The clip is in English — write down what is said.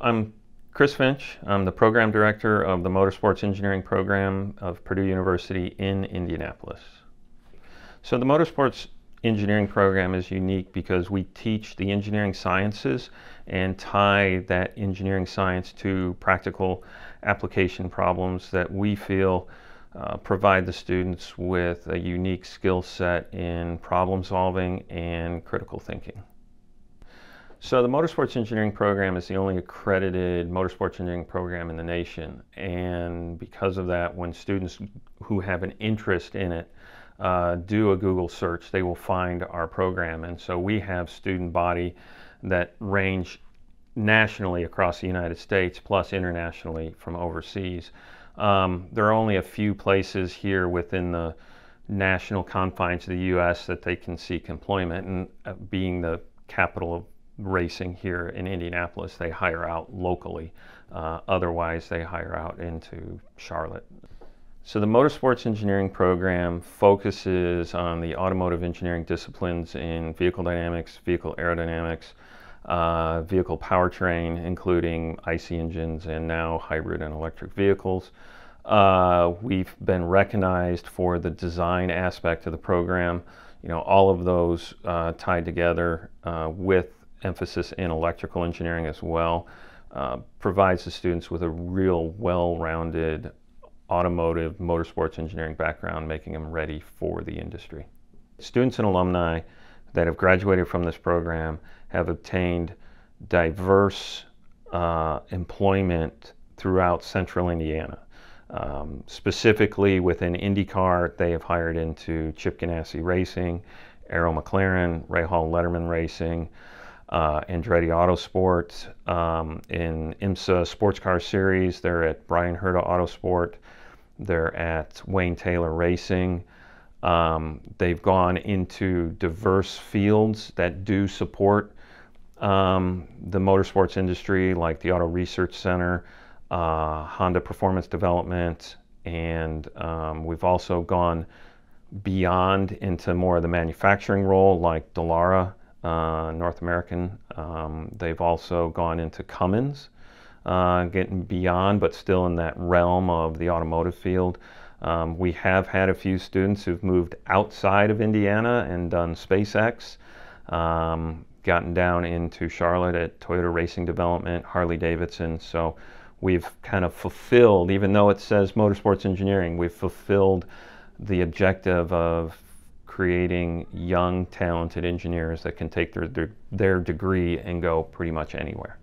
I'm Chris Finch. I'm the program director of the Motorsports Engineering Program of Purdue University in Indianapolis. So the Motorsports Engineering Program is unique because we teach the engineering sciences and tie that engineering science to practical application problems that we feel uh, provide the students with a unique skill set in problem solving and critical thinking. So the Motorsports Engineering Program is the only accredited motorsports engineering program in the nation. And because of that, when students who have an interest in it uh, do a Google search, they will find our program. And so we have student body that range nationally across the United States, plus internationally from overseas. Um, there are only a few places here within the national confines of the U.S. that they can seek employment, and uh, being the capital of racing here in Indianapolis, they hire out locally. Uh, otherwise, they hire out into Charlotte. So the Motorsports Engineering program focuses on the automotive engineering disciplines in vehicle dynamics, vehicle aerodynamics, uh, vehicle powertrain, including IC engines and now hybrid and electric vehicles. Uh, we've been recognized for the design aspect of the program. You know, all of those uh, tied together uh, with emphasis in electrical engineering as well, uh, provides the students with a real well-rounded automotive motorsports engineering background, making them ready for the industry. Students and alumni that have graduated from this program have obtained diverse uh, employment throughout central Indiana. Um, specifically within IndyCar, they have hired into Chip Ganassi Racing, Arrow McLaren, Rahal Letterman Racing, uh, Andretti Autosport. Um, in IMSA Sports Car Series, they're at Bryan Herta Autosport. They're at Wayne Taylor Racing. Um, they've gone into diverse fields that do support um, the motorsports industry, like the Auto Research Center, uh, Honda Performance Development, and um, we've also gone beyond into more of the manufacturing role, like Dallara uh, North American. Um, they've also gone into Cummins, uh, getting beyond, but still in that realm of the automotive field. Um, we have had a few students who've moved outside of Indiana and done SpaceX, um, gotten down into Charlotte at Toyota Racing Development, Harley Davidson. So we've kind of fulfilled, even though it says motorsports engineering, we've fulfilled the objective of creating young, talented engineers that can take their, their, their degree and go pretty much anywhere.